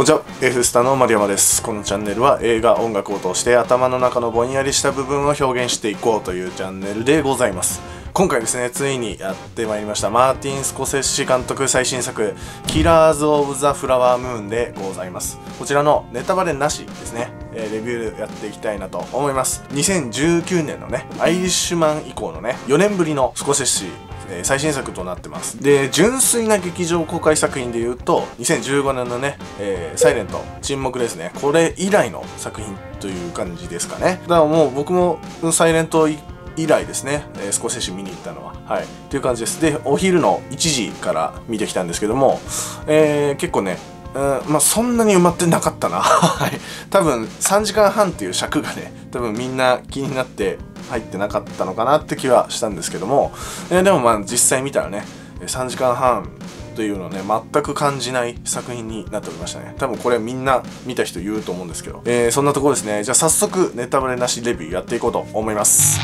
こんにちは F スタの丸山です。このチャンネルは映画音楽を通して頭の中のぼんやりした部分を表現していこうというチャンネルでございます。今回ですねついにやってまいりました。マーティン・スコセッシ監督最新作「キラーズ・オブ・ザ・フラワームーン」でございます。こちらのネタバレなしですね、えーレビューやっていきたいなと思います。2019年のねアイリッシュマン以降のね4年ぶりのスコセッシえー最新作となってます。で純粋な劇場公開作品でいうと2015年のね「えーサイレント沈黙」ですね。これ以来の作品という感じですかね。だからもう僕も「サイレント」以来ですね、えー、少し見に行ったのは。はい。っていう感じです。でお昼の1時から見てきたんですけども、えー結構ねうんまあそんなに埋まってなかったな。はい。多分3時間半っていう尺がね多分みんな気になって入ってなかったのかなって気はしたんですけども、えーでもまあ実際見たらね3時間半というのをね全く感じない作品になっておりましたね。多分これみんな見た人言うと思うんですけど、えーそんなところですね。じゃあ早速ネタバレなしレビューやっていこうと思います。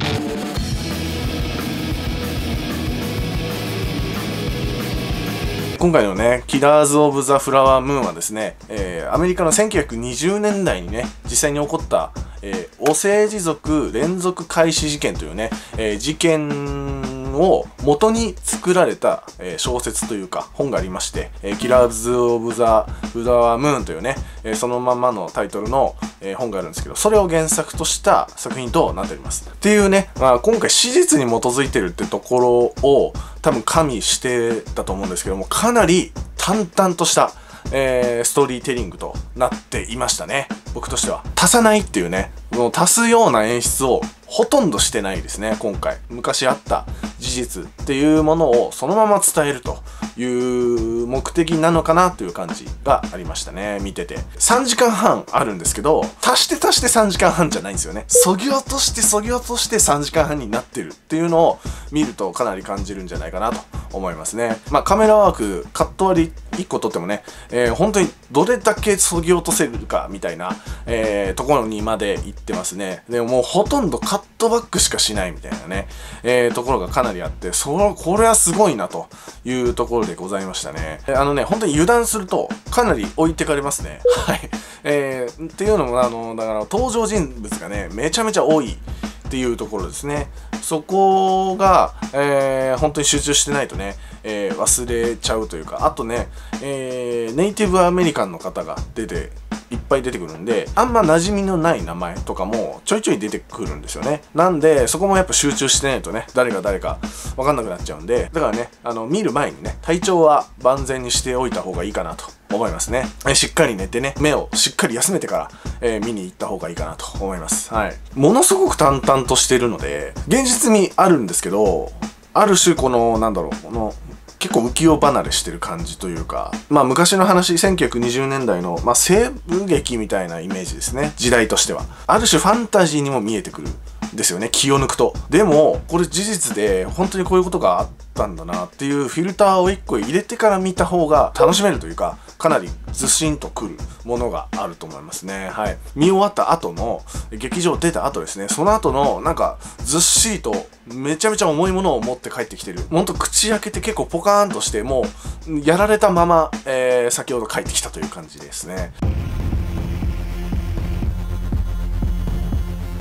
今回のね、キラーズ・オブ・ザ・フラワームーンはですね、えーアメリカの1920年代にね、実際に起こった、えー、オセージ族連続開始事件というね、えー事件を元に作られた、えー小説というか本がありまして、えーキラーズ・オブ・ザ・フラワームーンというね、えーそのままのタイトルの、え本があるんですけど、それを原作とした作品となっております。っていうね、まあ、今回史実に基づいてるってところを多分加味してたと思うんですけども、かなり淡々とした、えーストーリーテリングとなっていましたね。僕としては。足さないっていうね、もう足すような演出をほとんどしてないですね、今回。昔あった事実っていうものをそのまま伝えるという目的なのかなという感じがありましたね、見てて。3時間半あるんですけど、足して足して3時間半じゃないんですよね。そぎ落としてそぎ落として3時間半になってるっていうのを見るとかなり感じるんじゃないかなと思いますね。まあカメラワーク、カット割り1個撮ってもね、えー本当にどれだけそぎ落とせるかみたいな、えーところにまで行ってますね。でももうほとんどカットバックしかしないみたいなね、えーところがかなりあって、その、これはすごいなというところでございましたね。あのね、本当に油断するとかなり置いてかれますね。はい。えーっていうのも、あの、だから登場人物がね、めちゃめちゃ多い。っていうところですね。そこが、えー本当に集中してないとね、えー忘れちゃうというか、あとね、えーネイティブアメリカンの方が出て、いっぱい出てくるんで、あんま馴染みのない名前とかもちょいちょい出てくるんですよね。なんで、そこもやっぱ集中してないとね、誰が誰かわかんなくなっちゃうんで、だからね、あの、見る前にね、体調は万全にしておいた方がいいかなと思いますね。えしっかり寝てね、目をしっかり休めてから、えー見に行った方がいいかなと思います。はい。ものすごく淡々としてるので、現実味あるんですけど、ある種この、なんだろう、この、結構浮世離れしてる感じというか、まあ昔の話、1920年代の、まあ西部劇みたいなイメージですね。時代としては。ある種ファンタジーにも見えてくる。ですよね気を抜くと。でもこれ事実で本当にこういうことがあったんだなっていうフィルターを1個入れてから見た方が楽しめるというかかなりずしんとくるものがあると思いますね。はい。見終わった後の劇場出た後ですね。その後のなんかずっしりとめちゃめちゃ重いものを持って帰ってきてる。ほんと口開けて結構ポカーンとしてもうやられたまま、えー先ほど帰ってきたという感じですね。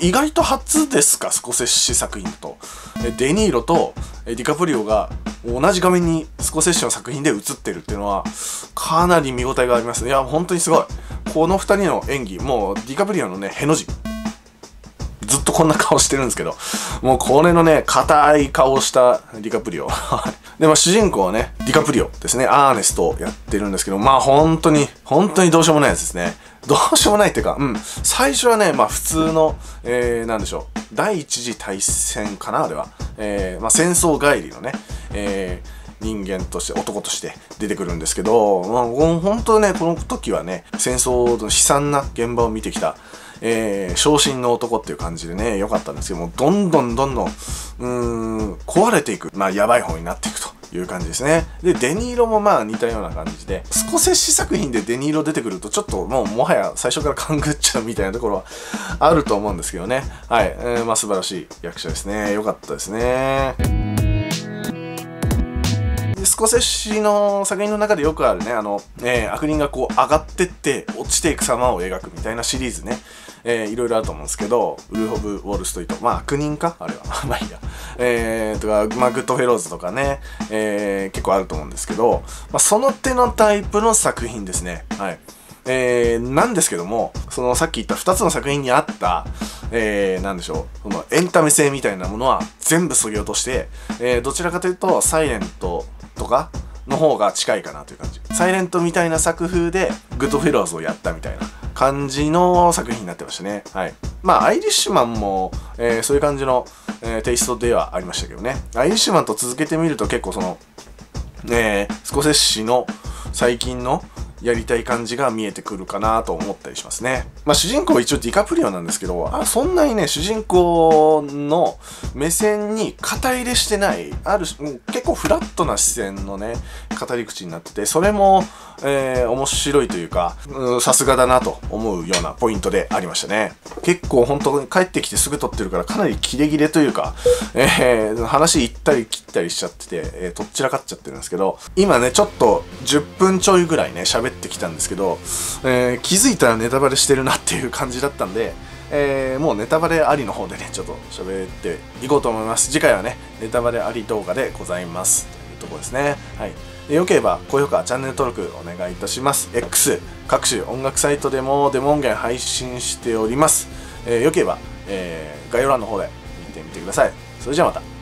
意外と初ですか？スコセッシ作品と。デニーロとディカプリオが同じ画面にスコセッシの作品で映ってるっていうのはかなり見応えがありますね。いや本当にすごい。この2人の演技もうディカプリオのねへの字ずっとこんな顔してるんですけど、もうこれのね、硬い顔をしたディカプリオ。で、まあ主人公はね、ディカプリオですね、アーネストをやってるんですけど、まあ本当に、本当にどうしようもないやつですね。どうしようもないっていうか、うん、最初はね、まあ普通の、えー、なんでしょう、第一次大戦かな、あれは。えー、まあ戦争帰りのね、えー、人間として男として出てくるんですけど、まあ、本当ねこの時はね戦争の悲惨な現場を見てきた、えー、昇進の男っていう感じでね良かったんですけどもどんどんどんどんうーん壊れていく。まあやばい方になっていくという感じですね。でデニーロもまあ似たような感じでスコセッシ作品でデニーロ出てくるとちょっともうもはや最初から勘ぐっちゃうみたいなところはあると思うんですけどね。はい、えーまあ素晴らしい役者ですね。良かったですね。スコセッシの作品の中でよくあるね、あの、えー、悪人がこう上がってって落ちていく様を描くみたいなシリーズね、えー、いろいろあると思うんですけど、ウルフ・オブ・ウォール・ストリート。まあ悪人か？あれは。まあいいや。えー、とか、まあグッド・フェローズとかね、えー、結構あると思うんですけど、まあその手のタイプの作品ですね。はい。えー、なんですけども、そのさっき言った2つの作品にあった、えー、なんでしょう、そのエンタメ性みたいなものは全部削ぎ落として、えー、どちらかというと、サイレントとかの方が近いかなという感じ。サイレントみたいな作風で、グッドフェローズをやったみたいな感じの作品になってましたね。はい。まあ、アイリッシュマンも、えー、そういう感じの、えー、テイストではありましたけどね。アイリッシュマンと続けてみると結構その、えー、スコセッシの最近の、やりたい感じが見えてくるかなと思ったりしますね。まあ主人公は一応ディカプリオなんですけど、あそんなにね、主人公の目線に肩入れしてない、ある、結構フラットな視線のね、語り口になってて、それも、えー、面白いというか、さすがだなと思うようなポイントでありましたね。結構本当に帰ってきてすぐ撮ってるからかなりキレキレというか、えー、話行ったり切ったりしちゃってて、えー、とっちらかっちゃってるんですけど、今ね、ちょっと10分ちょいぐらいね、喋喋ってきたんですけど、えー、気づいたらネタバレしてるなっていう感じだったんで、えー、もうネタバレありの方でね、ちょっと喋っていこうと思います。次回はね、ネタバレあり動画でございます。というとこですね。はい。よければ高評価、チャンネル登録お願いいたします。X、各種音楽サイトでもデモ音源配信しております。えー、よければ、えー、概要欄の方で見てみてください。それじゃあまた。